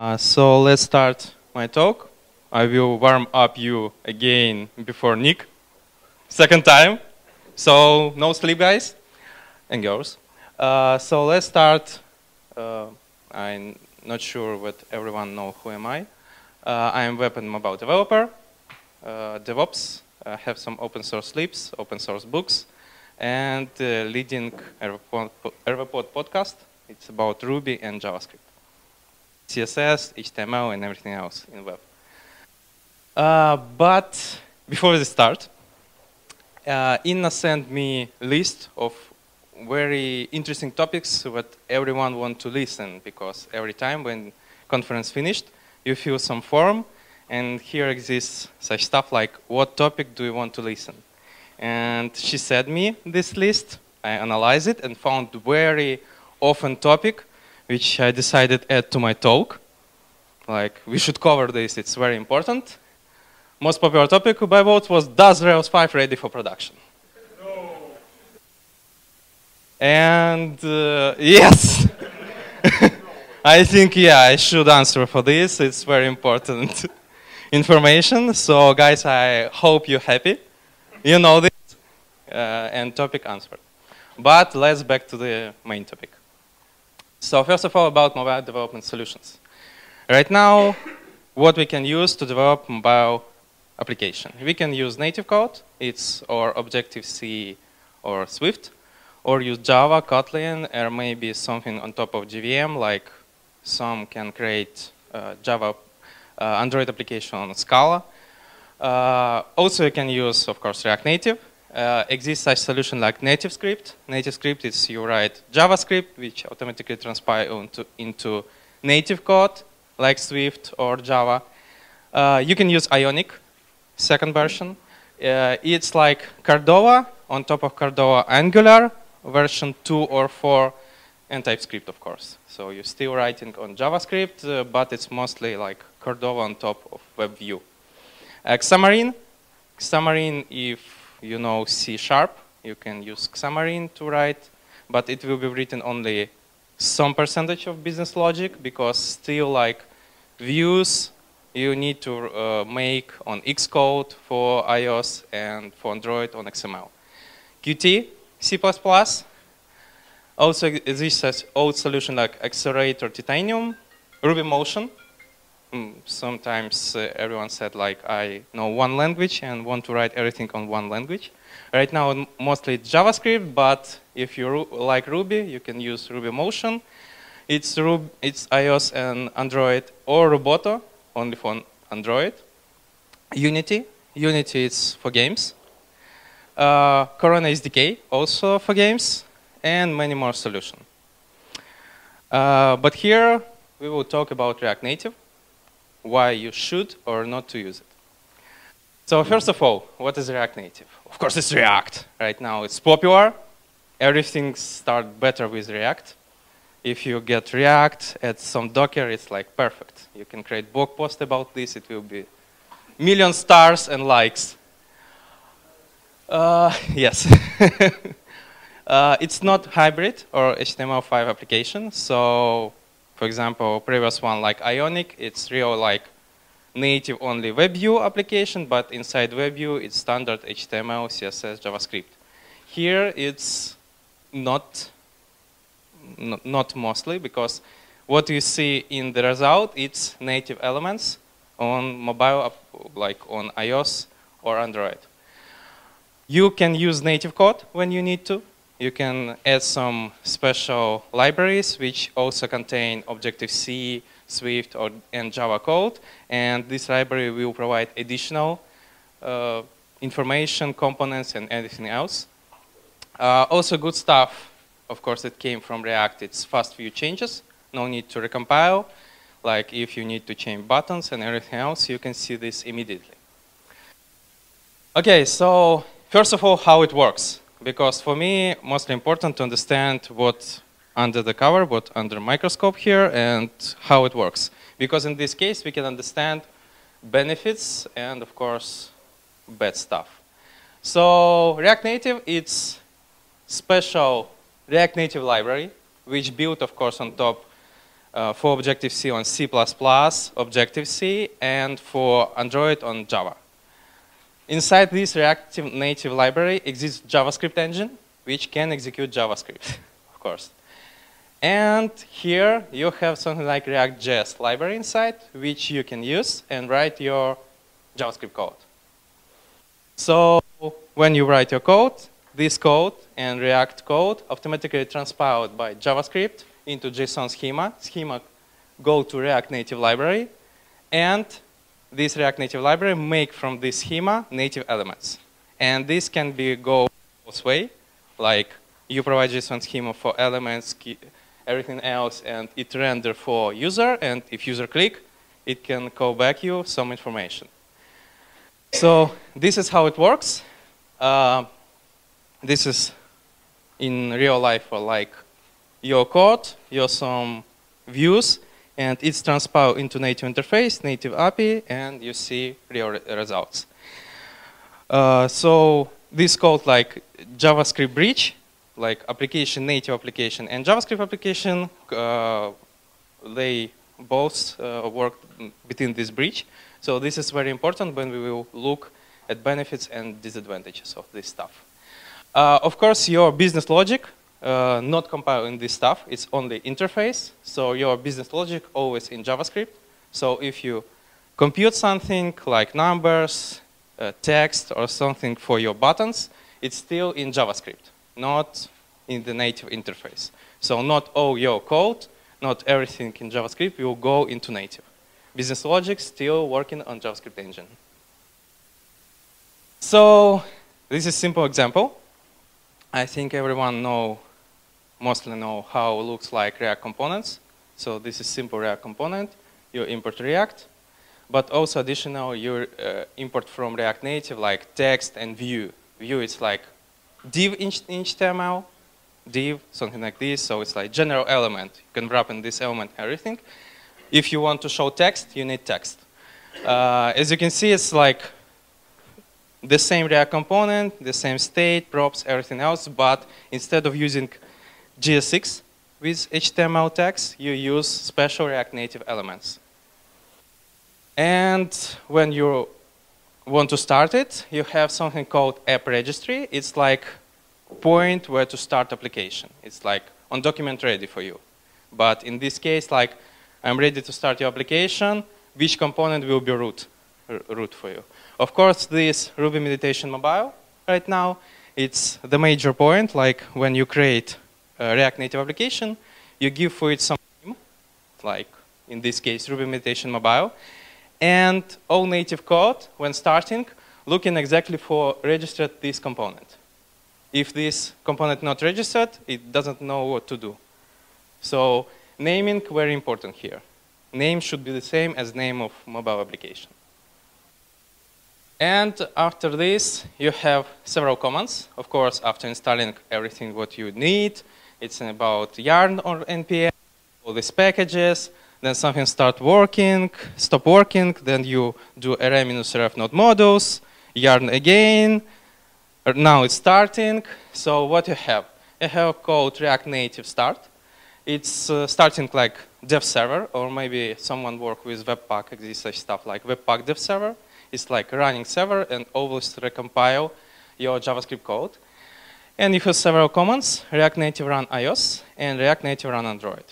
Uh, so let's start my talk. I will warm up you again before Nick. Second time. So no sleep, guys and girls. Uh, so let's start. Uh, I'm not sure what everyone know who am I. I am web and mobile developer, uh, DevOps. I have some open source libs, open source books, and uh, leading RWpod podcast. It's about Ruby and JavaScript. CSS, HTML, and everything else in web. Uh, but before we start, uh, Inna sent me list of very interesting topics that everyone want to listen because every time when conference finished, you fill some form and here exists such stuff like what topic do you want to listen? And she sent me this list, I analyzed it and found very often topic which I decided add to my talk. Like, we should cover this, it's very important. Most popular topic by vote was, does Rails 5 ready for production? No. And uh, yes, I think, yeah, I should answer for this. It's very important information. So guys, I hope you're happy. You know this. Uh, and topic answered. But let's back to the main topic. So first of all, about mobile development solutions. Right now, what we can use to develop mobile application. We can use native code, it's or Objective-C or Swift, or use Java, Kotlin, or maybe something on top of JVM, like some can create uh, Java uh, Android application on Scala. Uh, also, you can use, of course, React Native, uh, exists such solution like NativeScript. NativeScript is you write JavaScript, which automatically transpile into, into native code, like Swift or Java. Uh, you can use Ionic, second version. Uh, it's like Cordova, on top of Cordova Angular, version 2 or 4, and TypeScript, of course. So you're still writing on JavaScript, uh, but it's mostly like Cordova on top of WebView. Xamarin. Xamarin, if you know C sharp, you can use Xamarin to write, but it will be written only some percentage of business logic because still like views you need to uh, make on Xcode for iOS and for Android on XML. Qt, C++, also exists old solution like Appcelerator Titanium, Ruby Motion, sometimes uh, everyone said like I know one language and want to write everything on one language. Right now mostly JavaScript, but if you like Ruby, you can use Ruby Motion. It's, Ruby, it's iOS and Android or Ruboto, only for Android. Unity, Unity is for games. Uh, Corona SDK, also for games, and many more solutions. Uh, but here we will talk about React Native why you should or not to use it. So first of all, what is React Native? Of course, it's React. Right now, it's popular. Everything starts better with React. If you get React, at some Docker, it's like perfect. You can create blog post about this. It will be million stars and likes. Uh, yes. uh, it's not hybrid or HTML5 application, so for example, previous one like Ionic, it's real like native only WebView application, but inside WebView it's standard HTML, CSS, JavaScript. Here it's not, not mostly because what you see in the result, it's native elements on mobile, like on iOS or Android. You can use native code when you need to, you can add some special libraries which also contain Objective-C, Swift, or, and Java code. And this library will provide additional uh, information, components, and anything else. Uh, also good stuff, of course, it came from React. It's fast view changes. No need to recompile. Like if you need to change buttons and everything else, you can see this immediately. Okay, so first of all, how it works because for me, mostly important to understand what under the cover, what under microscope here, and how it works. Because in this case, we can understand benefits and, of course, bad stuff. So React Native, it's special React Native library, which built, of course, on top uh, for Objective-C on C++, Objective-C, and for Android on Java. Inside this reactive native library exists JavaScript engine, which can execute JavaScript, of course. And here you have something like React.js library inside, which you can use and write your JavaScript code. So when you write your code, this code and React code automatically transpiled by JavaScript into JSON schema. Schema go to React Native library, and this React Native library make from this schema native elements. And this can be go both way, like you provide JSON schema for elements, everything else, and it render for user, and if user click, it can call back you some information. So this is how it works. Uh, this is in real life for like your code, your some views, and it's transpiled into native interface, native API, and you see real results. Uh, so this called like JavaScript bridge, like application, native application, and JavaScript application, uh, they both uh, work between this bridge. So this is very important when we will look at benefits and disadvantages of this stuff. Uh, of course, your business logic uh, not compiling this stuff. It's only interface. So your business logic always in JavaScript. So if you compute something like numbers, uh, text, or something for your buttons, it's still in JavaScript, not in the native interface. So not all your code, not everything in JavaScript will go into native. Business logic still working on JavaScript engine. So this is simple example. I think everyone know mostly know how it looks like React components. So this is simple React component. You import React, but also additional you uh, import from React Native like text and view. View is like div in HTML, div, something like this. So it's like general element. You can wrap in this element everything. If you want to show text, you need text. Uh, as you can see, it's like the same React component, the same state, props, everything else, but instead of using JSX with HTML tags, you use special React Native elements. And when you want to start it, you have something called app registry. It's like point where to start application. It's like on document ready for you. But in this case, like I'm ready to start your application, which component will be root, root for you? Of course, this Ruby Meditation Mobile right now, it's the major point, like when you create Uh, React Native application, you give for it some name, like in this case Ruby Meditation Mobile, and all native code when starting looking exactly for registered this component. If this component not registered, it doesn't know what to do. So naming very important here. Name should be the same as name of mobile application. And after this, you have several commands. Of course, after installing everything what you need, it's about yarn or npm, all these packages, then something start working, stop working, then you do array-ref node modules, yarn again, now it's starting. So what you have? You have called React Native Start. It's uh, starting like dev server, or maybe someone work with Webpack, exists such stuff like Webpack dev server. It's like running server and always recompile your JavaScript code. And you have several commands, React Native Run iOS and React Native Run Android.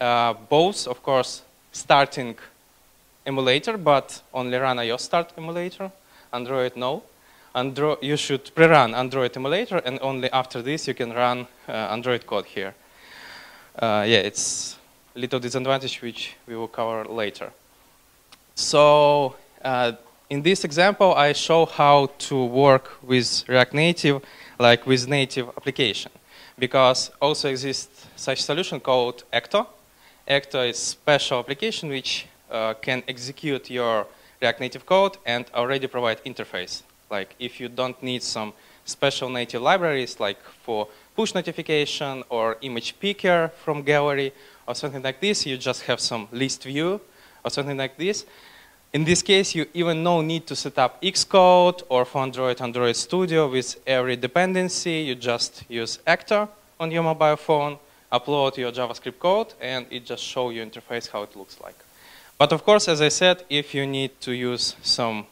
Uh, both, of course, starting emulator, but only run iOS start emulator. Android, no. Andro you should pre-run Android emulator, and only after this you can run uh, Android code here. Uh, yeah, it's a little disadvantage which we will cover later. So uh, in this example, I show how to work with React Native like with native application. Because also exists such solution called Expo. Expo is special application which uh, can execute your React Native code and already provide interface. Like if you don't need some special native libraries like for push notification or image picker from gallery or something like this, you just have some list view or something like this. In this case, you even no need to set up Xcode or for Android, Android Studio with every dependency. You just use Expo on your mobile phone, upload your JavaScript code, and it just show your interface how it looks like. But of course, as I said, if you need to use some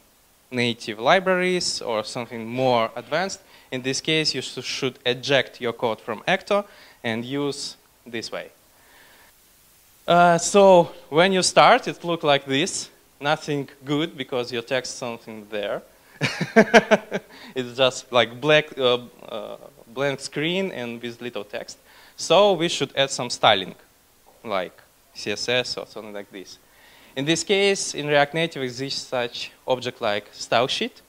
native libraries or something more advanced, in this case, you should eject your code from Expo and use this way. Uh, so when you start, it looks like this. Nothing good because your text something there. it's just like black, uh, uh, blank screen and with little text. So we should add some styling, like CSS or something like this. In this case, in React Native exists such object like style sheet,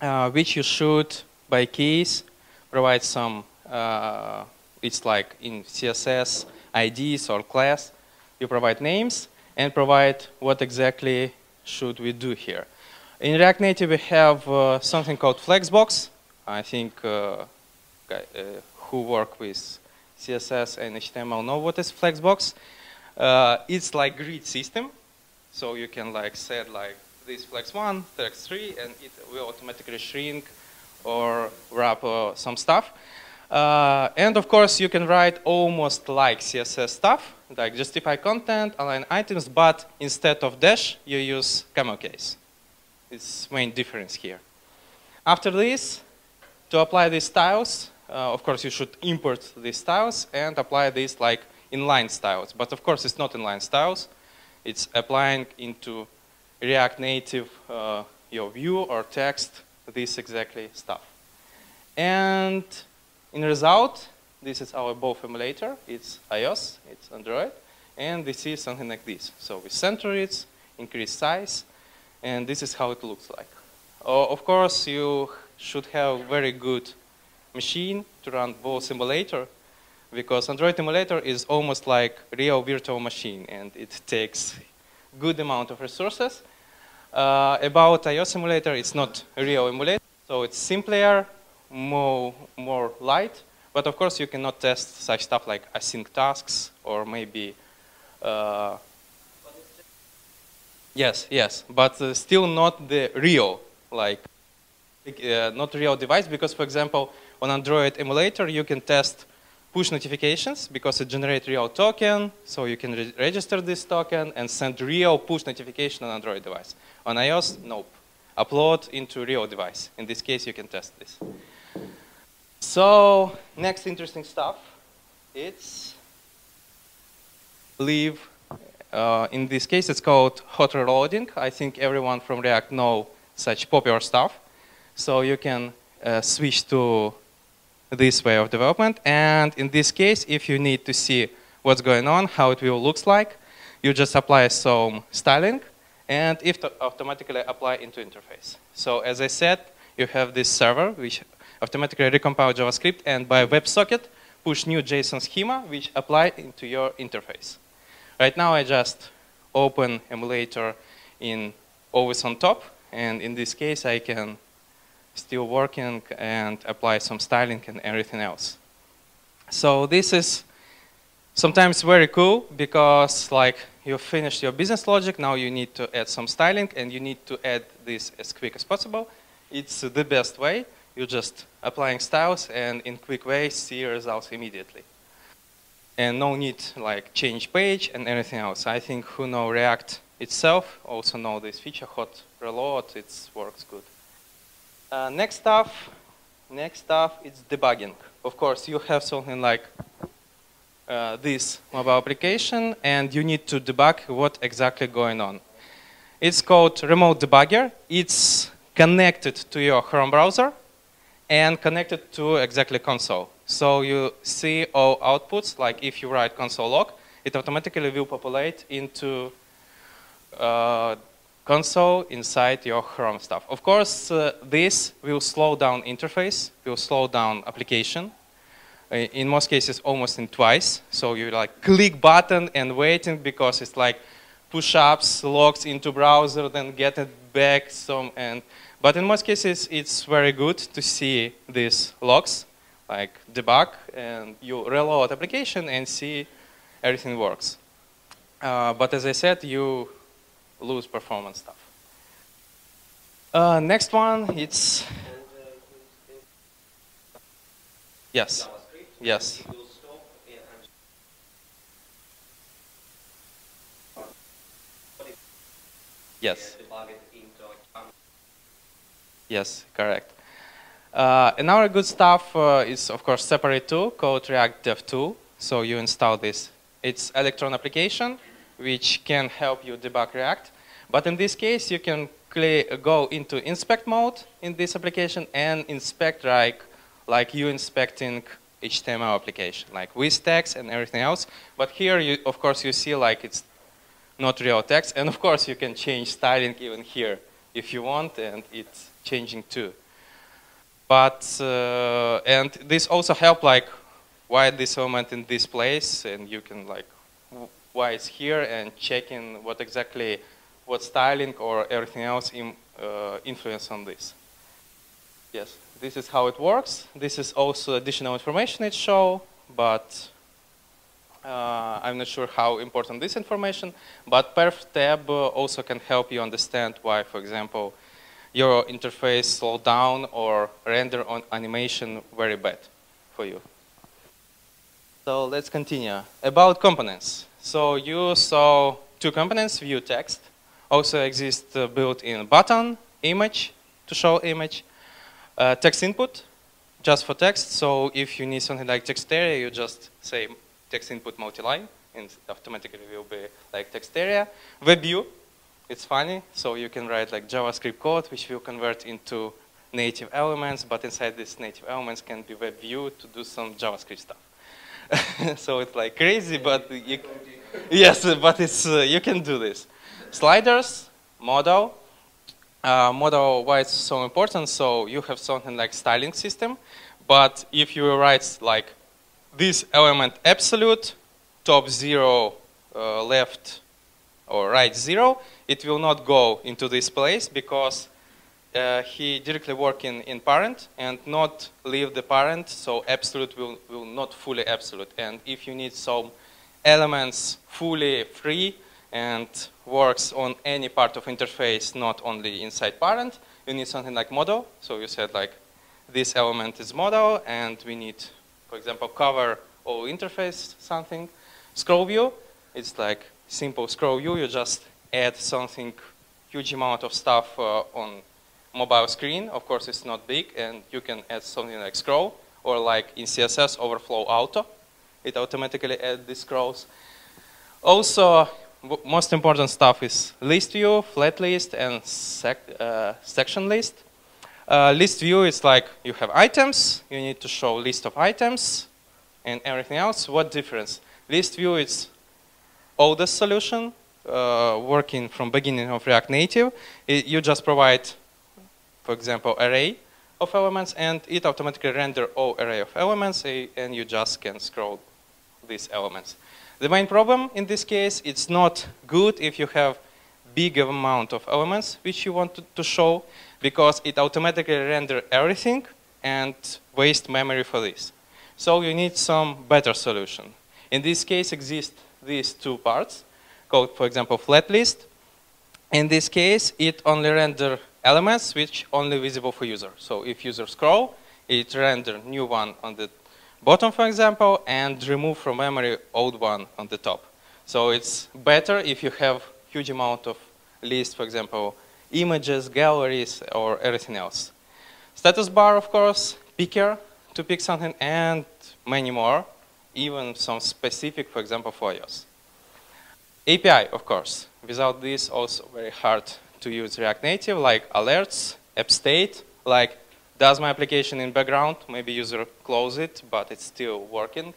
uh, which you should, by case, provide some, uh, it's like in CSS, IDs or class, you provide names and provide what exactly should we do here. In React Native, we have uh, something called Flexbox. I think uh, uh, who work with CSS and HTML know what is Flexbox. Uh, it's like grid system. So you can like set like this flex 1, flex 3, and it will automatically shrink or wrap uh, some stuff. Uh, and of course, you can write almost like CSS stuff, like justify content, align items, but instead of dash, you use camel case. It's main difference here. After this, to apply these styles, uh, of course, you should import these styles and apply these like inline styles. But of course, it's not inline styles. It's applying into React Native uh, your view or text, this exactly stuff. And in result, this is our both emulator. It's iOS, it's Android, and this is something like this. So we center it, increase size, and this is how it looks like. Uh, of course, you should have very good machine to run both emulator because Android emulator is almost like real virtual machine and it takes good amount of resources. Uh, about iOS emulator, it's not real emulator, so it's simpler, more, more light. But of course, you cannot test such stuff like async tasks or maybe. Uh, yes, yes, but uh, still not the real, like, uh, not real device because, for example, on Android emulator, you can test push notifications because it generates real token, so you can re register this token and send real push notification on Android device. On iOS, nope. Upload into real device. In this case, you can test this. So next interesting stuff, it's leave. Uh, in this case, it's called hot reloading. I think everyone from React know such popular stuff. So you can uh, switch to this way of development. And in this case, if you need to see what's going on, how it will looks like, you just apply some styling and it automatically apply into interface. So as I said, you have this server which automatically recompile JavaScript and by WebSocket push new JSON schema which apply into your interface. Right now I just open emulator in always on top and in this case I can still working and apply some styling and everything else. So this is sometimes very cool because like you finished your business logic, now you need to add some styling and you need to add this as quick as possible. It's the best way. You're just applying styles and in quick way see results immediately. And no need like change page and anything else. I think who know React itself also know this feature, hot reload, it works good. Uh, next stuff, next stuff is debugging. Of course, you have something like uh, this mobile application, and you need to debug what exactly going on. It's called Remote Debugger. It's connected to your Chrome browser and connected to exactly console. So you see all outputs, like if you write console log, it automatically will populate into uh, console inside your Chrome stuff. Of course, uh, this will slow down interface, will slow down application. Uh, in most cases, almost in twice. So you like click button and waiting because it's like push-ups, logs into browser, then get it back. Some and but in most cases, it's very good to see these logs, like debug, and you reload application and see everything works. Uh, but as I said, you lose performance stuff. Uh, next one, it's... Yes. Yes. Yes. Yes, correct. Uh, another good stuff uh, is, of course, separate tool called React Dev Tool. So you install this. It's Electron application, which can help you debug React. But in this case, you can go into inspect mode in this application and inspect like, like you inspecting HTML application, like with text and everything else. But here, you, of course, you see like it's not real text. And of course, you can change styling even here if you want, and it's changing too. But, uh, and this also help like why this element in this place, and you can like why it's here and checking what exactly, what styling or everything else in, uh, influence on this. Yes, this is how it works. This is also additional information it show, but uh, I'm not sure how important this information, but perf tab uh, also can help you understand why, for example, your interface slow down or render on animation very bad for you. So let's continue. About components. So you saw two components, view text. Also exist uh, built-in button, image, to show image, uh, text input, just for text. So if you need something like text area, you just say text input multi-line, and automatically will be like text area. Web view, it's funny, so you can write like JavaScript code, which will convert into native elements, but inside these native elements can be web view to do some JavaScript stuff. so it's like crazy, but you, yes, but it's uh, you can do this. Sliders, model, Uh, modal, why it's so important? So you have something like styling system, but if you write like this element absolute, top zero, uh, left or right zero, it will not go into this place because uh, he directly work in, parent and not leave the parent, so absolute will, will not fully absolute. And if you need some elements fully free and works on any part of interface, not only inside parent, you need something like model. So you said like this element is model and we need for example, cover or interface something. Scroll view, it's like simple scroll view. You just add something, huge amount of stuff uh, on mobile screen. Of course, it's not big, and you can add something like scroll, or like in CSS, overflow auto. It automatically adds the scrolls. Also, most important stuff is list view, flat list, and sec uh, section list. Uh, list view is like you have items, you need to show list of items and everything else. What difference? List view is oldest solution, uh, working from beginning of React Native. It, you just provide, for example, array of elements and it automatically render all array of elements and you just can scroll these elements. The main problem in this case, it's not good if you have big amount of elements which you want to, to show because it automatically render everything and waste memory for this. So you need some better solution. In this case exist these two parts called, for example, flat list. In this case, it only render elements which only visible for user. So if user scroll, it render new one on the bottom, for example, and remove from memory old one on the top. So it's better if you have huge amount of list, for example, images, galleries, or everything else. Status bar, of course, picker to pick something, and many more, even some specific, for example, for iOS. API, of course. Without this, also very hard to use React Native, like alerts, app state, like does my application in background, maybe user close it, but it's still working.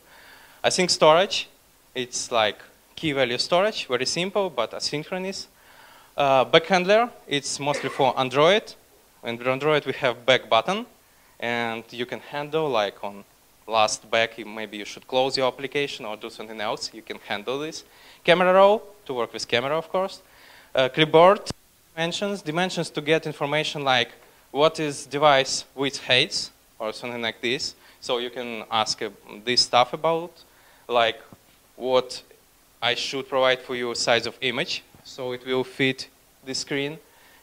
AsyncStorage, it's like key value storage, very simple, but asynchronous. Uh, back handler, it's mostly for Android. And for Android, we have back button, and you can handle like on last back, maybe you should close your application or do something else. You can handle this. Camera Roll, to work with camera, of course. Uh, clipboard, dimensions, dimensions to get information like what is device width height, or something like this. So you can ask uh, this stuff about, like what I should provide for you size of image, so it will fit the screen.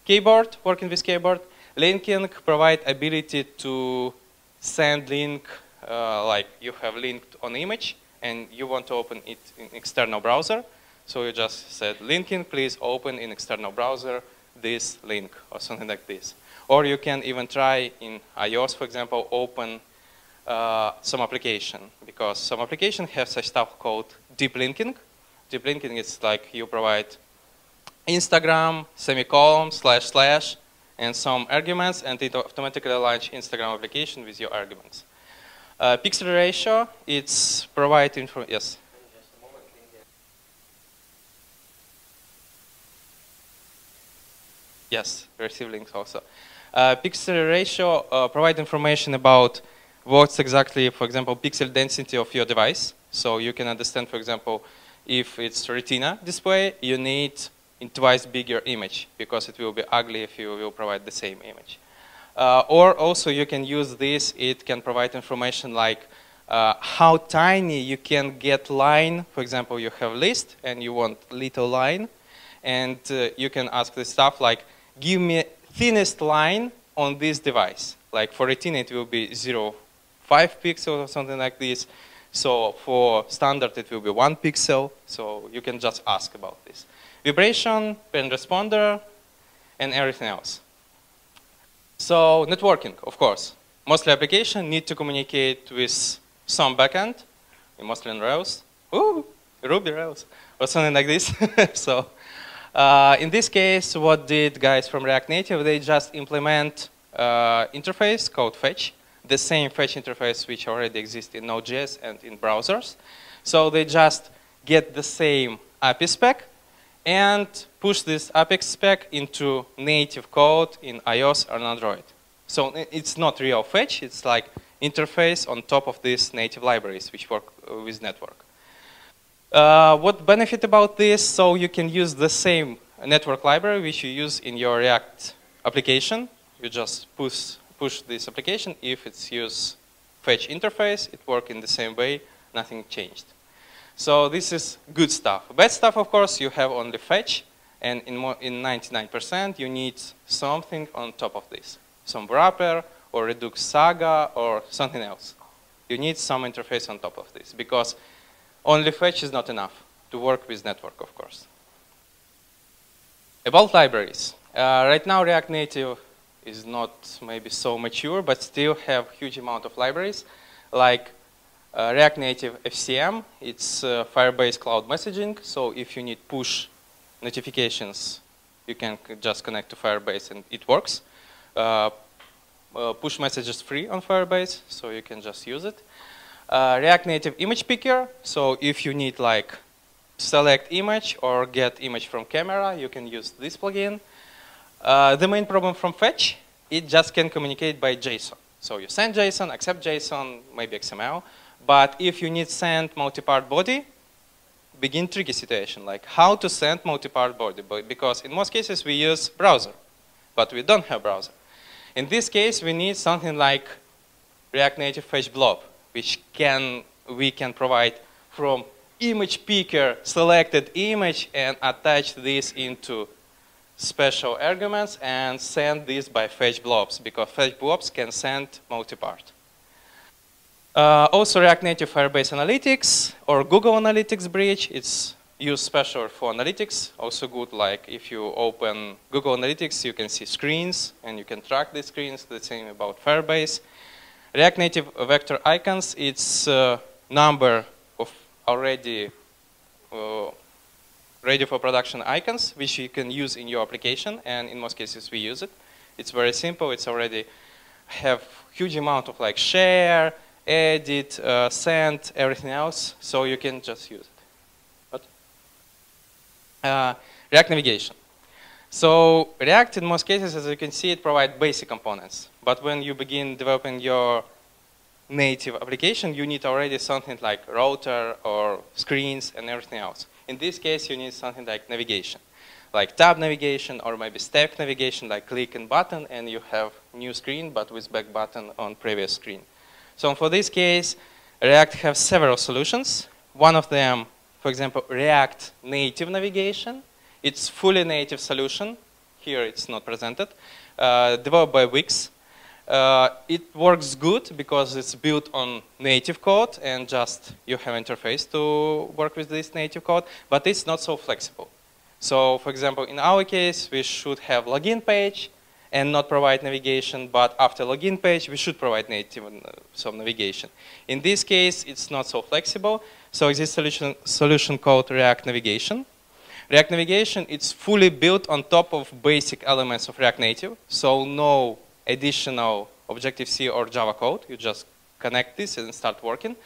Keyboard, working with keyboard. Linking provide ability to send link, uh, like you have linked on image and you want to open it in external browser. So you just said linking, please open in external browser this link or something like this. Or you can even try in iOS, for example, open uh, some application because some application have such stuff called deep linking. Deep linking is like you provide Instagram, semicolon, slash, slash, and some arguments, and it automatically launch Instagram application with your arguments. Uh, pixel ratio, it's provide info, yes? Yes, receive links also. Uh, pixel ratio uh, provide information about what's exactly, for example, pixel density of your device. So you can understand, for example, if it's retina display, you need twice bigger image because it will be ugly if you will provide the same image. Uh, or also you can use this, it can provide information like uh, how tiny you can get line. For example, you have list and you want little line. And uh, you can ask the stuff like, give me thinnest line on this device. Like for Retina, it will be 0.5 pixels or something like this. So for standard, it will be one pixel. So you can just ask about this. Vibration, PanResponder, and everything else. So networking, of course. Mostly application need to communicate with some backend, mostly in Rails. Ooh, Ruby Rails, or something like this. so uh, in this case, what did guys from React Native? They just implement uh, interface called fetch, the same fetch interface which already exists in Node.js and in browsers. So they just get the same API spec and push this API spec into native code in iOS or Android. So it's not real fetch, it's like interface on top of these native libraries which work uh, with network. Uh, what benefit about this? So you can use the same network library which you use in your React application. You just push, push this application. If it's use fetch interface, it works in the same way, nothing changed. So this is good stuff. Bad stuff, of course, you have only fetch, and in 99% you need something on top of this. Some wrapper, or Redux Saga, or something else. You need some interface on top of this, because only fetch is not enough to work with network, of course. About libraries. Uh, right now, React Native is not maybe so mature, but still have huge amount of libraries, like uh, React Native FCM, it's uh, Firebase Cloud Messaging. So if you need push notifications, you can just connect to Firebase and it works. Uh, uh, push messages free on Firebase, so you can just use it. Uh, React Native Image Picker. So if you need like select image or get image from camera, you can use this plugin. Uh, the main problem from Fetch, it just can communicate by JSON. So you send JSON, accept JSON, maybe XML. But if you need send multi-part body, begin tricky situation, like how to send multi-part body, because in most cases we use browser, but we don't have browser. In this case, we need something like React Native Fetch Blob, which can we can provide from image picker selected image and attach this into special arguments and send this by fetch blobs because fetch blobs can send multi-part. Uh, also React Native Firebase Analytics or Google Analytics bridge. It's used special for analytics. Also good like if you open Google Analytics, you can see screens and you can track the screens. The same about Firebase. React Native Vector Icons, it's a number of already uh, ready for production icons, which you can use in your application. And in most cases, we use it. It's very simple. It's already have huge amount of like share, edit, uh, send, everything else, so you can just use it. What? Uh, React navigation. So React, in most cases, as you can see, it provides basic components. But when you begin developing your native application, you need already something like router or screens and everything else. In this case, you need something like navigation, like tab navigation or maybe stack navigation, like click and button, and you have new screen, but with back button on previous screen. So for this case, React has several solutions. One of them, for example, React native navigation. It's fully native solution. Here it's not presented. Uh, developed by Wix. Uh, it works good because it's built on native code and just you have interface to work with this native code, but it's not so flexible. So for example, in our case, we should have login page and not provide navigation, but after login page, we should provide native uh, some navigation. In this case, it's not so flexible, so this solution, solution called React Navigation. React Navigation, it's fully built on top of basic elements of React Native, so no additional Objective-C or Java code. You just connect this and start working.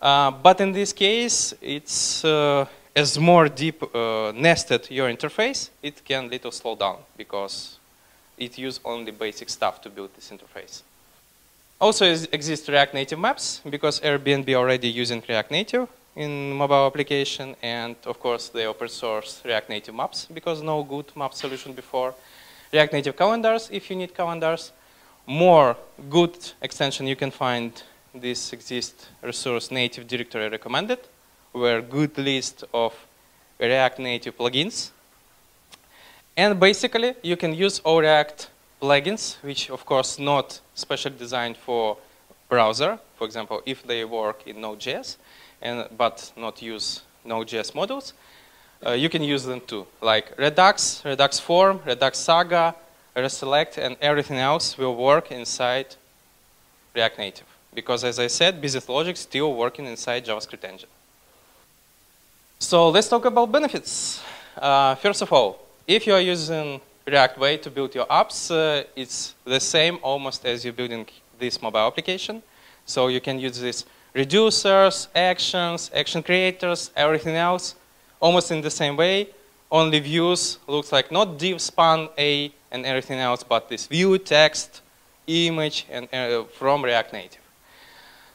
Uh, but in this case, it's uh, as more deep uh, nested your interface, it can little slow down because it uses only basic stuff to build this interface. Also exist React Native maps because Airbnb already using React Native in mobile application and of course they open source React Native maps because no good map solution before. React Native calendars if you need calendars. More good extension you can find this exist resource native directory recommended where good list of React Native plugins. And basically you can use all React plugins which of course not specially designed for browser. For example, if they work in Node.js, and, but not use Node.js modules, uh, you can use them too, like Redux, Redux Form, Redux Saga, Reselect, and everything else will work inside React Native. Because as I said, business logic still working inside JavaScript engine. So let's talk about benefits. Uh, first of all, if you are using React Way to build your apps, uh, it's the same almost as you're building this mobile application. So you can use this reducers, actions, action creators, everything else, almost in the same way. Only views looks like not div span a and everything else, but this view, text, image, and uh, from React Native.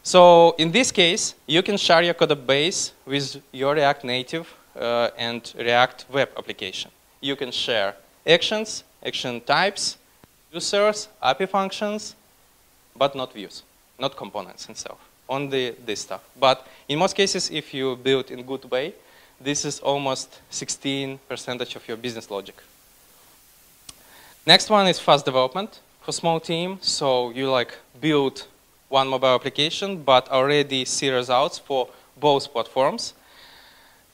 So in this case, you can share your code base with your React Native uh, and React web application. You can share actions, action types, users, API functions, but not views, not components itself only this stuff. But in most cases, if you build in good way, this is almost 16 percentage of your business logic. Next one is fast development for small team. So you like build one mobile application, but already see results for both platforms.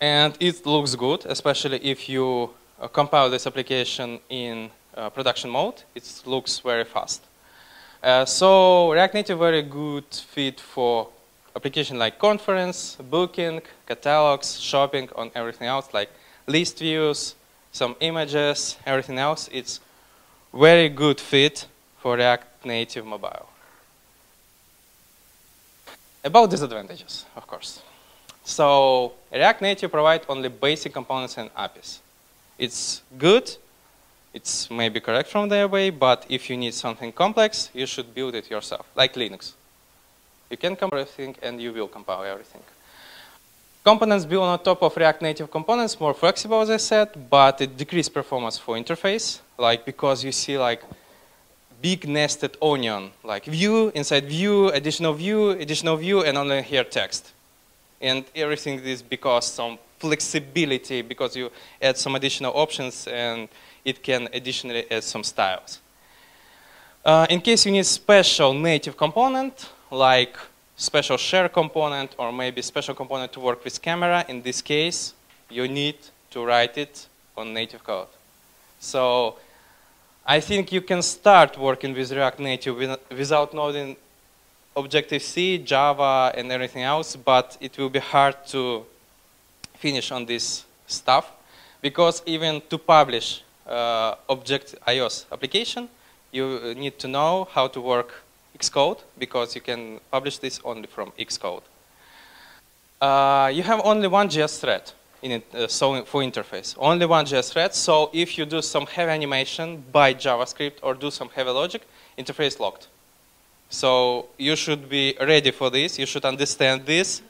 And it looks good, especially if you compile this application in uh, production mode. It looks very fast. Uh, so React Native very good fit for application like conference, booking, catalogs, shopping, on everything else like list views, some images, everything else. It's very good fit for React Native mobile. About disadvantages, of course. So React Native provide only basic components and APIs. It's good it's maybe correct from their way, but if you need something complex, you should build it yourself, like Linux. You can compile everything and you will compile everything. Components built on top of React Native components, more flexible as I said, but it decreases performance for interface, like because you see like big nested onion, like view, inside view, additional view, additional view, and only here text. And everything is because some flexibility, because you add some additional options and it can additionally add some styles. Uh, in case you need special native component, like special share component or maybe special component to work with camera, in this case, you need to write it on native code. So I think you can start working with React Native without knowing Objective-C, Java, and everything else, but it will be hard to finish on this stuff because even to publish uh, Object iOS application, you need to know how to work Xcode because you can publish this only from Xcode. Uh, you have only one JS thread in it, uh, so for interface, only one JS thread. So if you do some heavy animation by JavaScript or do some heavy logic, interface locked. So you should be ready for this. You should understand this.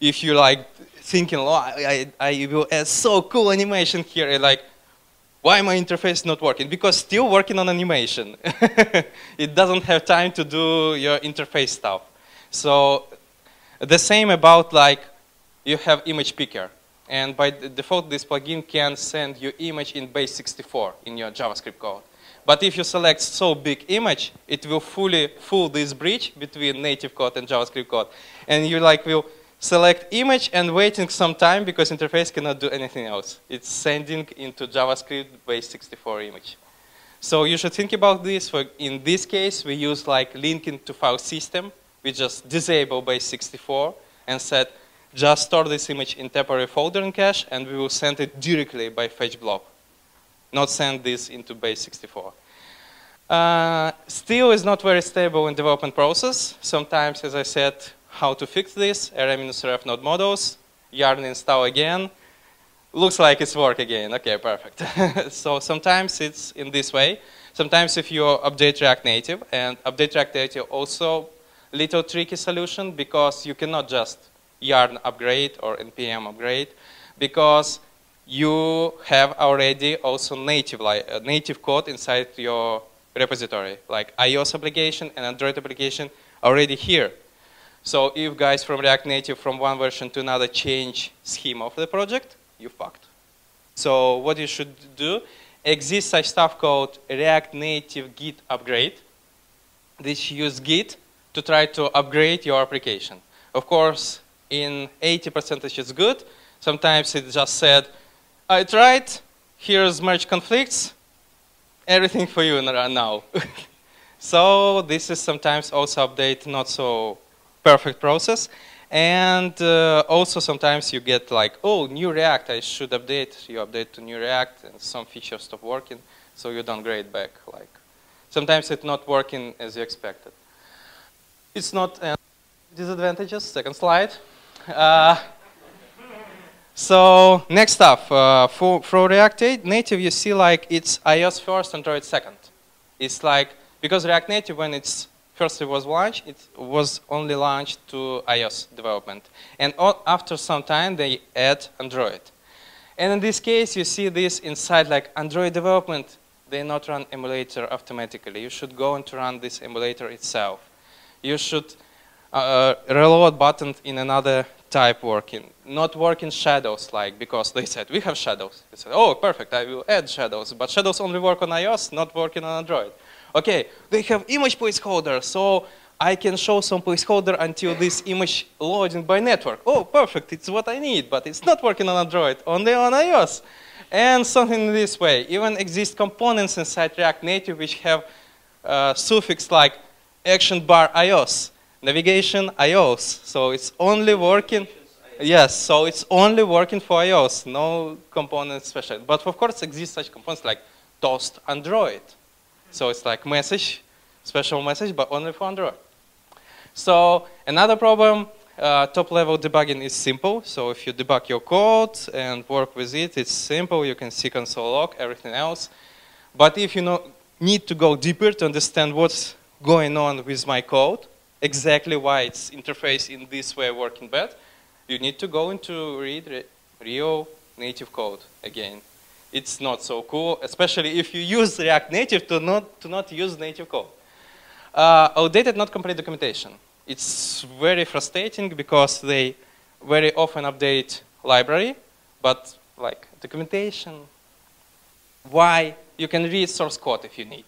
If you like thinking, oh, I, I, will add so cool animation here, like why my interface not working? Because still working on animation. it doesn't have time to do your interface stuff. So the same about like you have image picker. And by default, this plugin can send you image in base64 in your JavaScript code. But if you select so big image, it will fully fool this bridge between native code and JavaScript code. And you like will select image and waiting some time because interface cannot do anything else. It's sending into JavaScript base64 image. So you should think about this. For in this case, we use like linking to file system. We just disable base64 and set just store this image in temporary folder in cache, and we will send it directly by fetch blob, not send this into base64. Uh, still is not very stable in development process. Sometimes, as I said, how to fix this, rm-ref node modules, yarn install again. Looks like it's work again. Okay, perfect. so sometimes it's in this way. Sometimes if you update React Native, and update React Native also little tricky solution because you cannot just yarn upgrade or npm upgrade because you have already also native, like, uh, native code inside your repository, like iOS application and Android application already here. So if guys from React Native from one version to another change scheme of the project, you fucked. So what you should do, exists such stuff called React Native Git upgrade. This use Git to try to upgrade your application. Of course, in 80% it's good. Sometimes it just said, I tried, here's merge conflicts, everything for you now. so this is sometimes also update not so perfect process. And uh, also sometimes you get like, oh, new React, I should update. You update to new React and some features stop working, so you downgrade back. Like, Sometimes it's not working as you expected. It's not uh, disadvantages, second slide. Uh, so next stuff, uh, for, for React Native, you see like it's iOS first, Android second. It's like, because React Native, when it's first it was launched, it was only launched to iOS development. And after some time, they add Android. And in this case, you see this inside like Android development, they not run emulator automatically. You should go and to run this emulator itself. You should uh, reload button in another type working, not working shadows like, because they said, we have shadows. They said, oh, perfect, I will add shadows. But shadows only work on iOS, not working on Android. Okay, they have image placeholder, so I can show some placeholder until this image loading by network. Oh, perfect, it's what I need, but it's not working on Android, only on iOS. And something in this way. Even exist components inside React Native which have uh, suffix like action bar iOS navigation iOS. So it's only working. Yes, so it's only working for iOS, no components special. But of course, exist such components like Toast Android. So it's like message, special message, but only for Android. So another problem, uh, top-level debugging is simple. So if you debug your code and work with it, it's simple. You can see console log, everything else. But if you know, need to go deeper to understand what's going on with my code, exactly why its interface in this way working bad, you need to go into read re real native code again. It's not so cool, especially if you use React Native to not, to not use native code. Uh, outdated, not complete documentation. It's very frustrating because they very often update library, but like documentation, why? You can read source code if you need.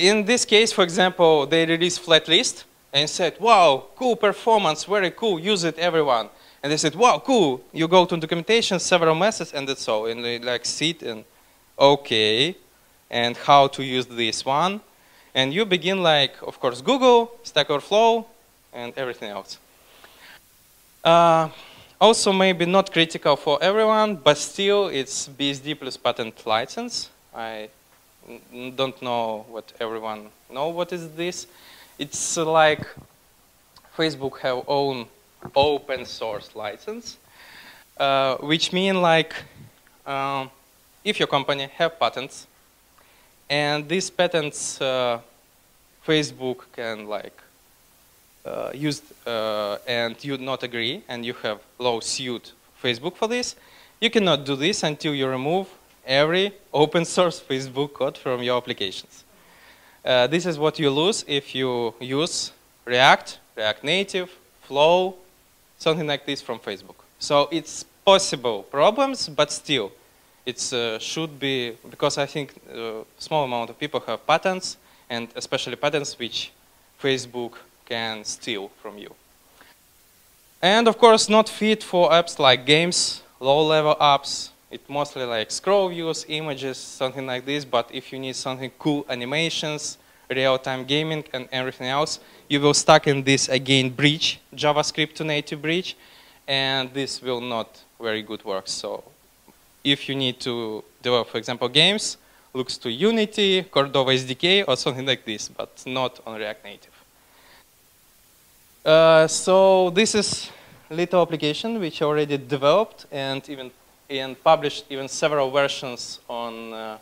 In this case, for example, they released flat list and said, wow, cool performance, very cool, use it everyone. And they said, wow, cool. You go to documentation, several methods, and that's all. And they like sit and, okay, and how to use this one. And you begin like, of course, Google, Stack Overflow, and everything else. Uh, also maybe not critical for everyone, but still it's BSD plus patent license. I don't know what everyone know what is this. It's like Facebook have own open source license, uh, which mean like um, if your company have patents and these patents uh, Facebook can like uh, use uh, and you not agree and you have lawsuit Facebook for this, you cannot do this until you remove every open source Facebook code from your applications. Uh, this is what you lose if you use React, React Native, Flow, something like this from Facebook. So it's possible problems, but still, it uh, should be, because I think a uh, small amount of people have patents, and especially patents which Facebook can steal from you. And of course, not fit for apps like games, low-level apps. It mostly like scroll views, images, something like this. But if you need something cool, animations, real-time gaming, and everything else, you will stuck in this again bridge, JavaScript to native bridge, and this will not very good work. So if you need to develop, for example, games, looks to Unity, Corona SDK, or something like this, but not on React Native. Uh, so this is little application which already developed and even and published even several versions on uh,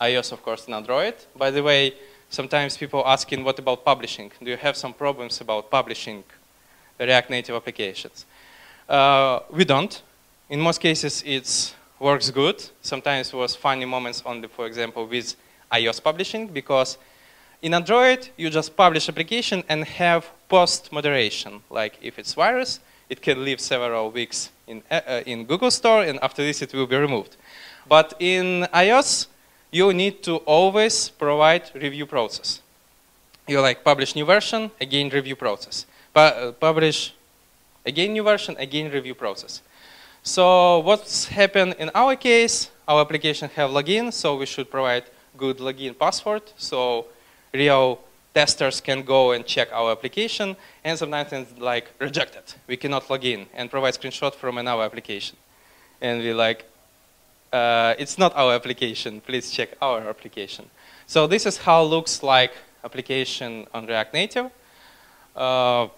iOS, of course, and Android. By the way, sometimes people asking, what about publishing? Do you have some problems about publishing React Native applications? Uh, we don't. In most cases, it works good. Sometimes it was funny moments only, for example, with iOS publishing, because in Android, you just publish application and have post-moderation. Like if it's virus, it can live several weeks in, uh, uh, in Google Store, and after this it will be removed. But in iOS, you need to always provide review process. You like publish new version, again review process. Pu uh, publish again new version, again review process. So what's happened in our case, our application have login, so we should provide good login password. So real testers can go and check our application, and sometimes it's like rejected. We cannot log in and provide screenshot from another application. And we like, uh, it's not our application, please check our application. So this is how looks like application on React Native. Uh,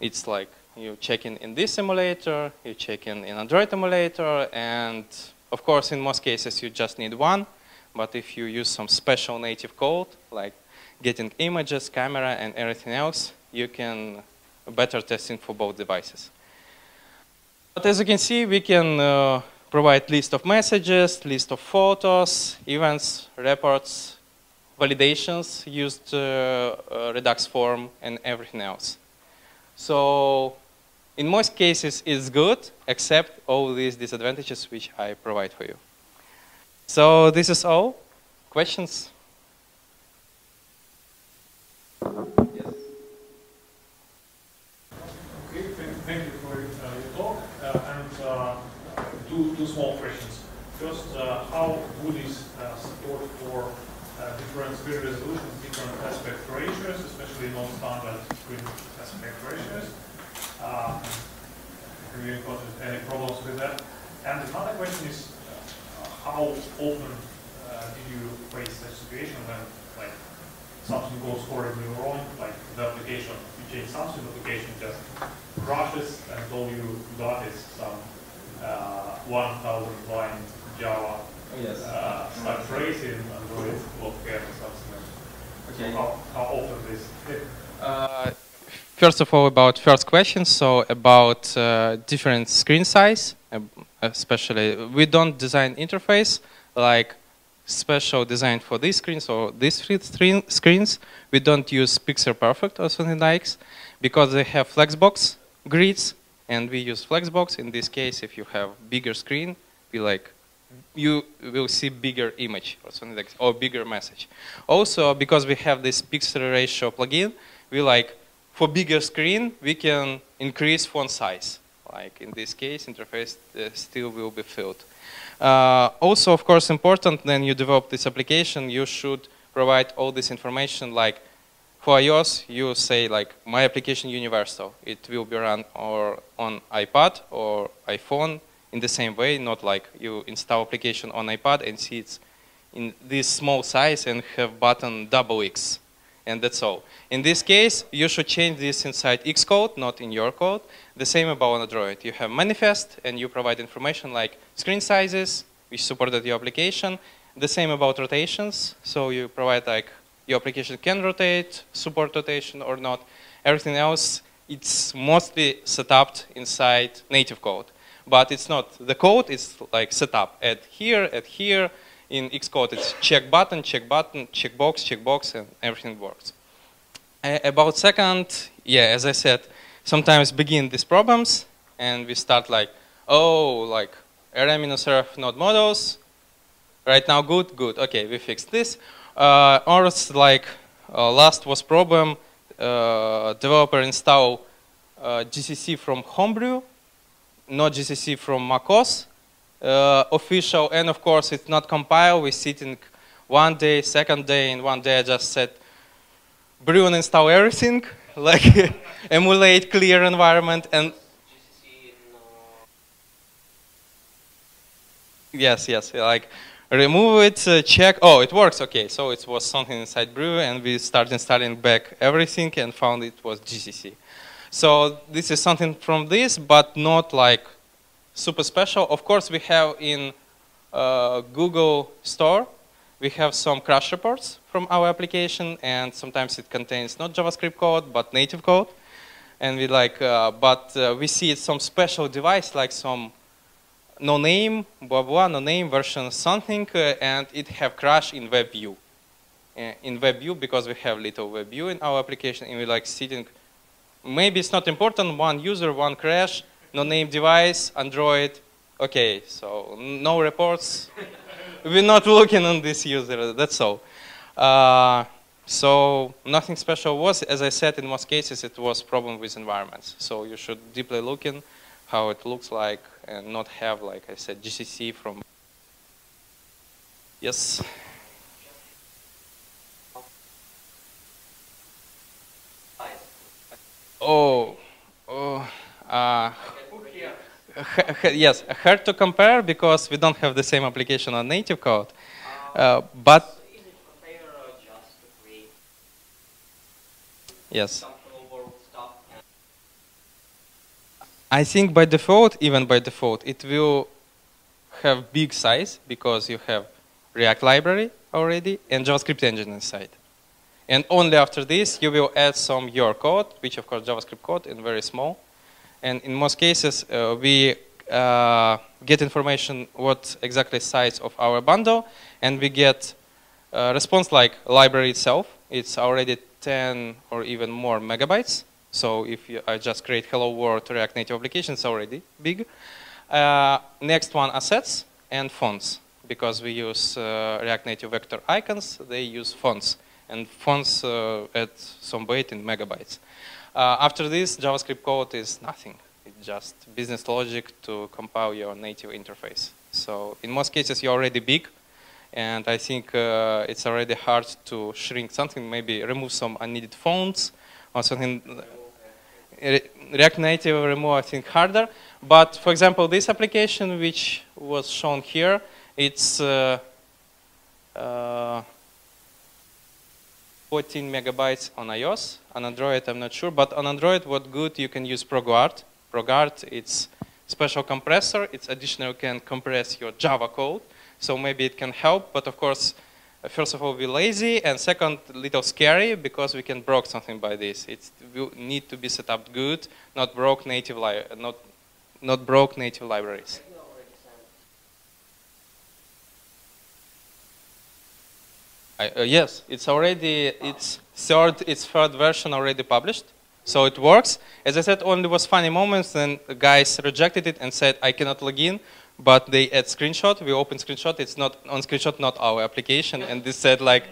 it's like you check in in this emulator, you check in in Android emulator, and of course in most cases you just need one. But if you use some special native code, like getting images, camera, and everything else, you can better testing for both devices. But as you can see, we can uh, provide list of messages, list of photos, events, reports, validations, used uh, uh, Redux form, and everything else. So in most cases, it's good, except all these disadvantages which I provide for you. So this is all. Questions? Yes. Okay, thank you for uh, your talk. Uh, and uh, two, small questions. First, uh, how good is uh, support for uh, different screen resolutions, different aspect ratios, especially non-standard screen aspect ratios? have you encountered any problems with that? And another question is, how often uh, did you face such situation when like something goes horribly wrong, like the application, you change something, the application just crashes and all you got is some uh, 1,000 line Java oh, yes. uh, stack trace in Android Logcat or something. Okay. So how, how often this? Uh, first of all, about first question, so about uh, different screen size especially. We don't design interface like special design for these screens or these three screens. We don't use Pixel Perfect or something like because they have Flexbox grids and we use Flexbox. In this case, if you have bigger screen, we like you will see bigger image or something like or bigger message. Also, because we have this pixel ratio plugin, we like for bigger screen we can increase font size like in this case, interface uh, still will be filled. Uh, also, of course, important when you develop this application, you should provide all this information like for iOS, you say like my application universal. It will be run or on iPad or iPhone in the same way, not like you install application on iPad and see it's in this small size and have button double X and that's all. In this case, you should change this inside Xcode, not in your code. The same about Android. You have manifest, and you provide information like screen sizes, which supported your application. The same about rotations. So you provide like your application can rotate, support rotation or not. Everything else, it's mostly set up inside native code. But it's not. The code is like set up at here, at here, in Xcode, it's check button, check button, check box, check box, and everything works. Uh, about second, yeah, as I said, sometimes begin these problems, and we start like, oh, like RM-ref node modules, right now good, good, okay, we fixed this. Uh, or it's like uh, last was problem, uh, developer install uh, GCC from Homebrew, not GCC from macOS uh, official, and of course it's not compiled. We're sitting one day, second day, and one day I just said, brew and install everything, like emulate clear environment and yes, yes, like remove it, uh, check. Oh, it works. Okay, so it was something inside Brew, and we started installing back everything and found it was GCC. So this is something from this, but not like super special. Of course, we have in uh, Google Store, we have some crash reports from our application, and sometimes it contains not JavaScript code, but native code. And we like, uh, but uh, we see some special device, like some no name, blah blah, no name version something, uh, and it have crash in WebView. Uh, in WebView, because we have little WebView in our application, and we like sitting. Maybe it's not important. One user, one crash, no name device, Android. Okay, so no reports. We're not looking on this user. That's all. Uh, so nothing special was, as I said, in most cases it was problem with environments. So you should deeply look in how it looks like and not have, like I said, GCC from. Yes. Oh, oh, uh, yes, hard to compare because we don't have the same application on native code. Uh, but yes. I think by default, even by default, it will have big size because you have React library already and JavaScript engine inside. And only after this, you will add some your code, which of course JavaScript code and very small. And in most cases, uh, we uh, get information what exactly size of our bundle, and we get response like library itself. It's already 10 or even more megabytes. So if you, I just create hello world React Native application, it's already big. Uh, next one, assets and fonts. Because we use uh, React Native vector icons, they use fonts. And fonts uh, at some weight in megabytes. Uh, after this, JavaScript code is nothing. It's just business logic to compile your native interface. So in most cases, you're already big. And I think uh, it's already hard to shrink something, maybe remove some unneeded fonts or something React Native remove, I think, harder. But for example, this application, which was shown here, it's uh, uh, 14 megabytes on iOS. On Android, I'm not sure. But on Android, what good, you can use ProGuard. ProGuard, it's special compressor. It's additional can compress your Java code. So maybe it can help. But of course, first of all, we're lazy, and second, a little scary because we can broke something by this. It will need to be set up good, not broke native li not not broke native libraries. I, uh, yes, it's already its third its third version already published, so it works. As I said, only was funny moments, and guys rejected it and said I cannot log in but they add screenshot. We open screenshot. It's not on screenshot, not our application. And they said like,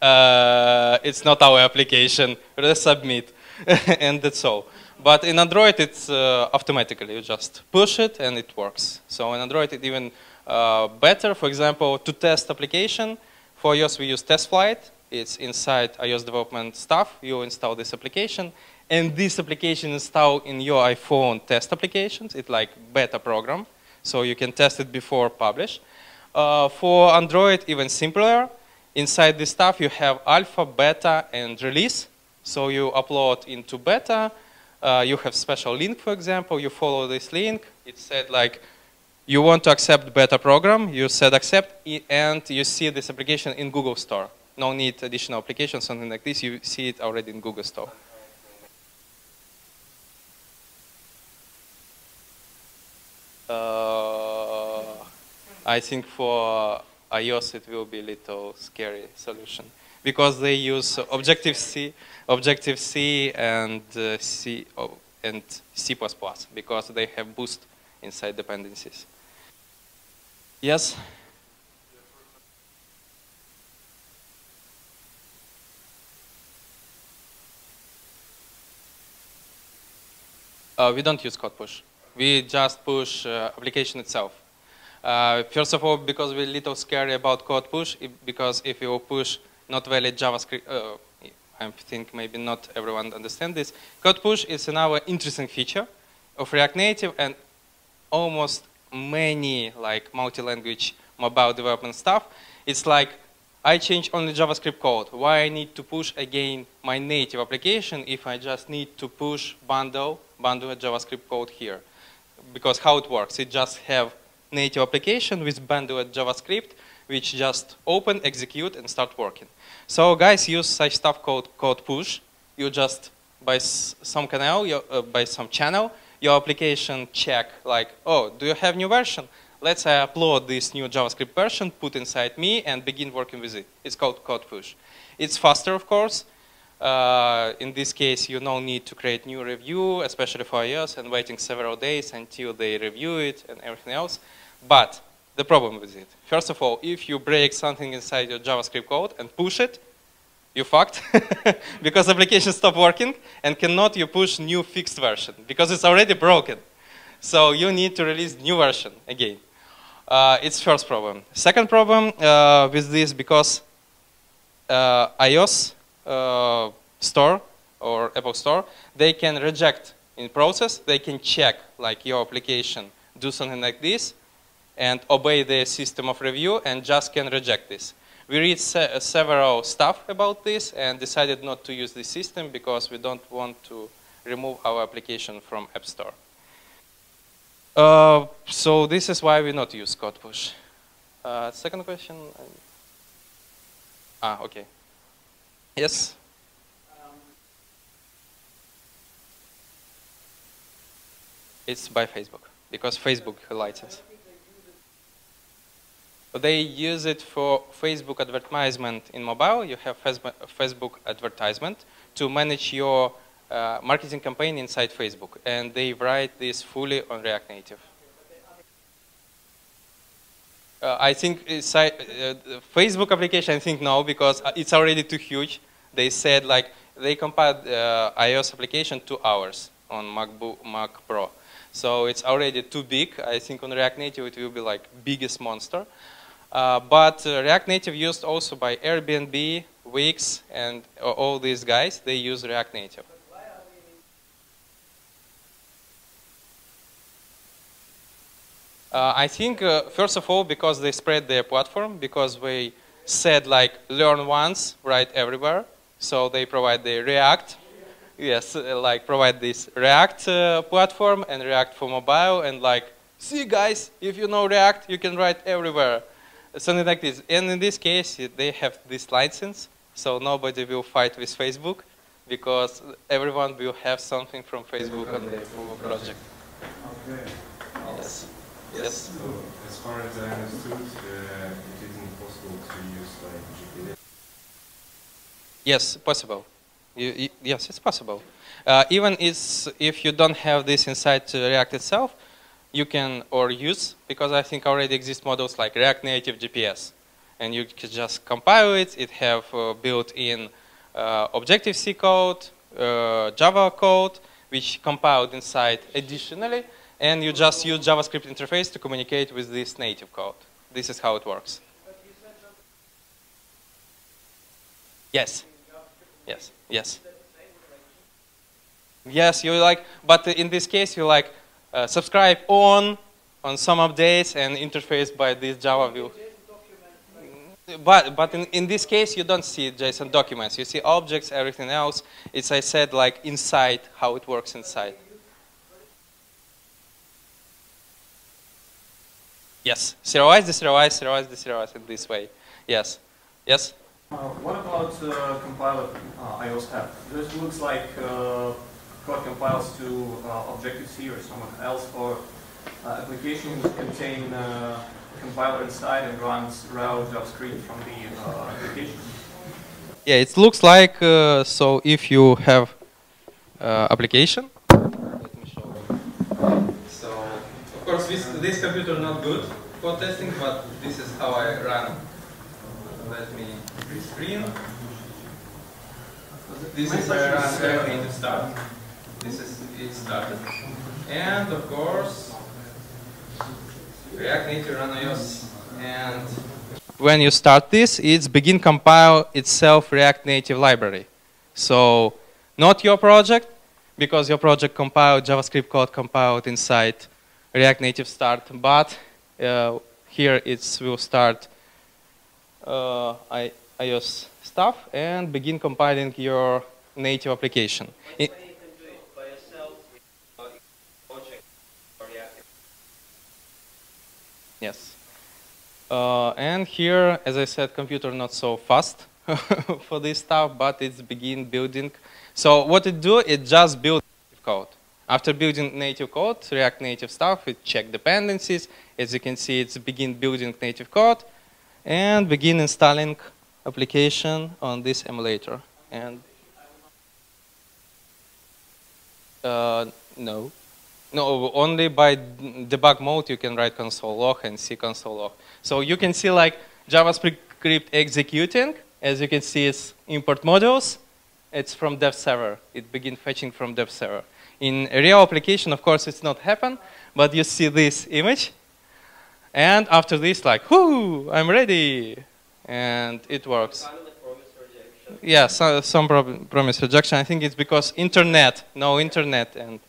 uh, it's not our application. Resubmit, and that's all. But in Android, it's uh, automatically. You just push it, and it works. So in Android, it even uh, better. For example, to test application, for iOS we use TestFlight. It's inside iOS development stuff. You install this application, and this application install in your iPhone test applications. It's like beta program so you can test it before publish. Uh, for Android, even simpler. Inside this stuff, you have alpha, beta, and release. So you upload into beta. Uh, you have special link, for example. You follow this link. It said like, you want to accept beta program. You said accept, and you see this application in Google Store. No need additional application, something like this. You see it already in Google Store. Uh, I think for iOS it will be a little scary solution because they use Objective C, Objective C and uh, C oh, and C++ because they have boost inside dependencies. Yes. Uh, we don't use code push. We just push uh, application itself. Uh, first of all, because we're a little scary about code push, because if you push not valid JavaScript, uh, I think maybe not everyone understands this. Code push is another interesting feature of React Native and almost many like multi-language mobile development stuff. It's like I change only JavaScript code. Why I need to push again my native application if I just need to push bundle, bundle JavaScript code here? Because how it works, it just have native application with bundled JavaScript, which just open, execute, and start working. So guys use such stuff called code push. You just by some canal, uh, by some channel, your application check like, oh, do you have new version? Let's I upload this new JavaScript version, put inside me, and begin working with it. It's called code push. It's faster, of course. Uh, in this case, you no need to create new review, especially for iOS, and waiting several days until they review it and everything else. But the problem with it, first of all, if you break something inside your JavaScript code and push it, you fucked because application stop working and cannot you push new fixed version because it's already broken. So you need to release new version again. Uh, it's first problem. Second problem uh, with this because uh, iOS uh, store or Apple Store, they can reject in process, they can check like your application do something like this and obey the system of review and just can reject this. We read se several stuff about this and decided not to use this system because we don't want to remove our application from App Store. Uh, so this is why we not use code push. Uh, second question. Ah, okay. Yes. It's by Facebook because Facebook license. They use it for Facebook advertisement in mobile. You have Facebook advertisement to manage your uh, marketing campaign inside Facebook, and they write this fully on React Native. Uh, I think uh, Facebook application, I think no, because uh, it's already too huge. They said like they compiled uh, iOS application two hours on MacBook, Mac Pro. So it's already too big. I think on React Native it will be like biggest monster. Uh, but React Native used also by Airbnb, Wix, and all these guys, they use React Native. Uh, I think, uh, first of all, because they spread their platform, because we said like learn once, write everywhere. So they provide the React, yes, uh, like provide this React uh, platform and React for mobile and like, see guys, if you know React, you can write everywhere. Something like this. And in this case, they have this license, so nobody will fight with Facebook because everyone will have something from Facebook on their project. Okay. Yes. Yes. So, as far as I understood, uh, it isn't possible to use like GPL. Yes, possible. You, you, yes, it's possible. Uh, even if you don't have this inside React itself, you can or use because I think already exist models like React Native GPS, and you can just compile it. It have uh, built-in uh, Objective-C code, uh, Java code, which compiled inside additionally, and you just use JavaScript interface to communicate with this native code. This is how it works. Yes. Yes. Yes. Yes, you like, but in this case, you like uh, subscribe on on some updates and interface by this Java view. But, but in, in this case, you don't see JSON documents. You see objects, everything else. It's, I said, like inside, how it works inside. Yes, serialize, deserialize, serialize, deserialize in this way. Yes. Yes? Uh, what about uh, compiler uh, iOS tab? This looks like uh, code compiles to uh, Objective-C or someone else, for uh, applications contain uh, compiler inside and runs route JavaScript from the application. Yeah, it looks like so if you have application. Let me show you. So, of course, this this computer not good for testing, but this is how I run. Let me screen. This is how I run everything to start. this is it started. And of course, React Native run iOS. And when you start this, it's begin compile itself React Native library. So not your project, because your project compiled JavaScript code compiled inside React Native start, but uh, here it will start uh, iOS stuff and begin compiling your native application. It, Yes. Uh, and here, as I said, computer not so fast for this stuff, but it's begin building. So what it do, it just build code. After building native code, React Native stuff, it check dependencies. As you can see, it's begin building native code and begin installing application on this emulator. And uh, no. No, only by debug mode you can write console log and see console log. So you can see like JavaScript script executing. As you can see, it's import modules. It's from dev server. It begins fetching from dev server. In a real application, of course, it's not happen, but you see this image. And after this, like, whoo, I'm ready. And it works. Yeah, so, some promise rejection. I think it's because internet, no internet, and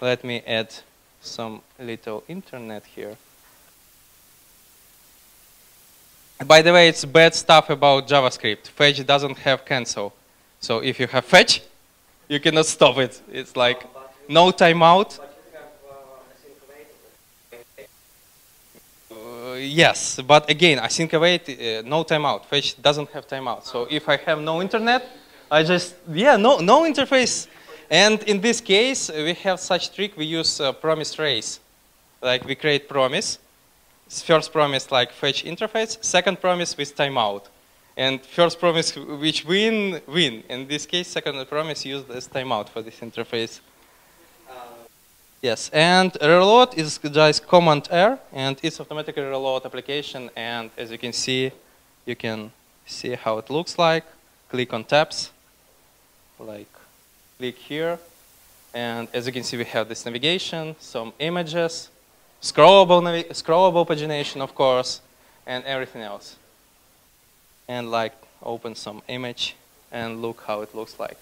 let me add some little internet here. By the way, it's bad stuff about JavaScript. Fetch doesn't have cancel. So if you have fetch, you cannot stop it. It's like no timeout. Uh, yes, but again, async await, uh, no timeout. Fetch doesn't have timeout. So if I have no internet, I just, yeah, no, no interface and in this case, we have such trick, we use uh, promise race. Like we create promise. First promise like fetch interface, second promise with timeout. And first promise which win, win. In this case, second promise used as timeout for this interface. Yes, and reload is just command R, and it's automatically reload application. And as you can see, you can see how it looks like. Click on tabs, like click here, and as you can see, we have this navigation, some images, scrollable, scrollable pagination, of course, and everything else. And like open some image and look how it looks like.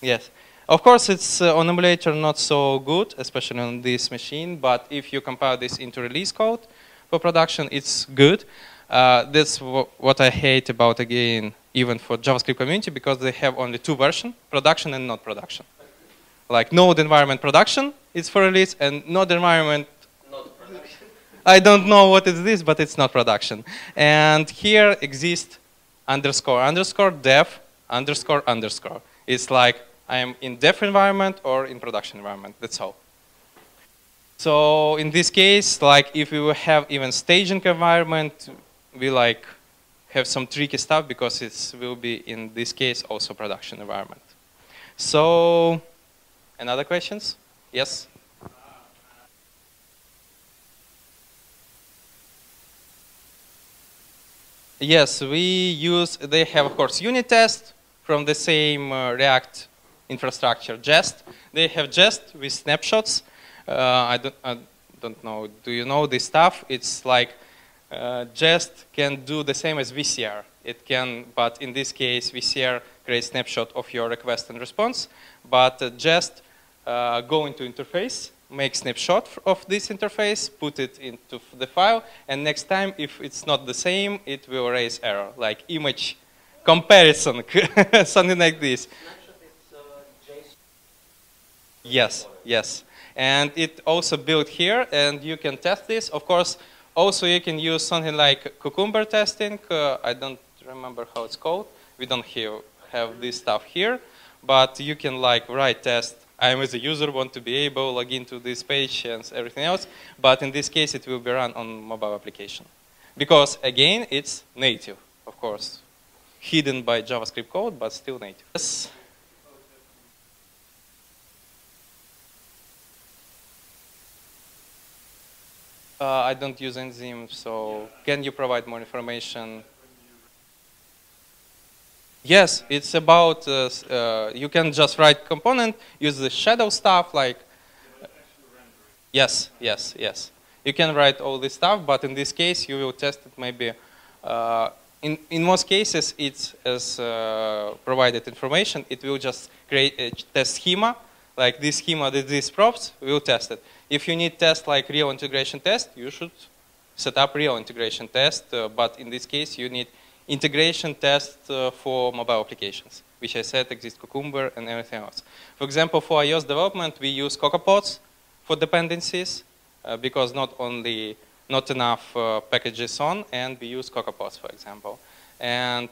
Yes. Of course, it's uh, on emulator not so good, especially on this machine, but if you compile this into release code for production, it's good. Uh, that's what I hate about, again, even for JavaScript community because they have only two versions, production and not production. Like node environment production is for release and node environment not production. I don't know what is this, but it's not production. And here exists underscore underscore dev underscore underscore. It's like I am in dev environment or in production environment, that's all. So in this case, like if we have even staging environment, we like have some tricky stuff because it will be, in this case, also production environment. So, another questions? Yes? Yes, we use, they have, of course, unit test from the same uh, React infrastructure, Jest. They have Jest with snapshots. Uh, I, don't, I don't know, do you know this stuff? It's like uh, Jest can do the same as VCR. It can, but in this case, VCR creates snapshot of your request and response, but uh, Jest uh, go into interface, make snapshot of this interface, put it into the file, and next time, if it's not the same, it will raise error, like image comparison, something like this. Yes, yes. And it also built here, and you can test this. Of course, also, you can use something like cucumber testing. Uh, I don't remember how it's called. We don't have, have this stuff here. But you can like write test. I as a user want to be able log into this page and everything else. But in this case, it will be run on mobile application. Because again, it's native, of course. Hidden by JavaScript code, but still native. Yes. Uh, I don't use Enzyme, so can you provide more information? Yes, it's about, uh, uh, you can just write component, use the shadow stuff like, yes, yes, yes. You can write all this stuff, but in this case, you will test it maybe, uh, in, in most cases, it's as uh, provided information, it will just create a test schema, like this schema, these props, we will test it. If you need test like real integration test, you should set up real integration test, uh, but in this case, you need integration test uh, for mobile applications, which I said exist Cucumber and everything else. For example, for iOS development, we use CocoaPods for dependencies uh, because not only not enough uh, packages on, and we use CocoaPods, for example. And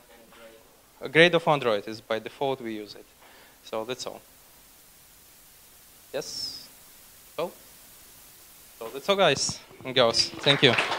a Gradle of Android is by default we use it. So that's all. Yes. So, that's all, guys and girls. Thank you.